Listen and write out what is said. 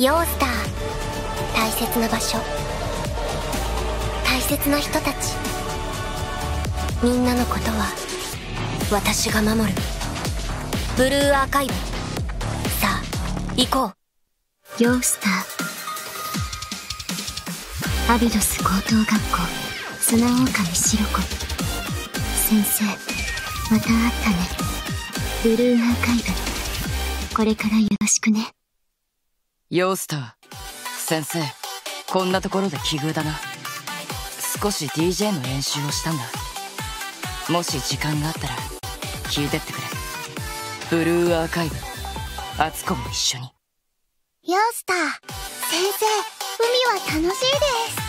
ヨースター大切な場所。大切な人たち。みんなのことは私が守る。ブルーアーカイブ。さあ行こう。ヨースターアビロス高等学校。砂狼シロコ先生また会ったね。ブルーアーカイブ。これからよろしくね。ヨースター。先生こんなところで奇遇だな。少し DJ の練習をしたんだ。もし時間があったら聞いてってくれ。ブルーアーカイブ。アツコも一緒に。ヨースター。先生海は楽しいです。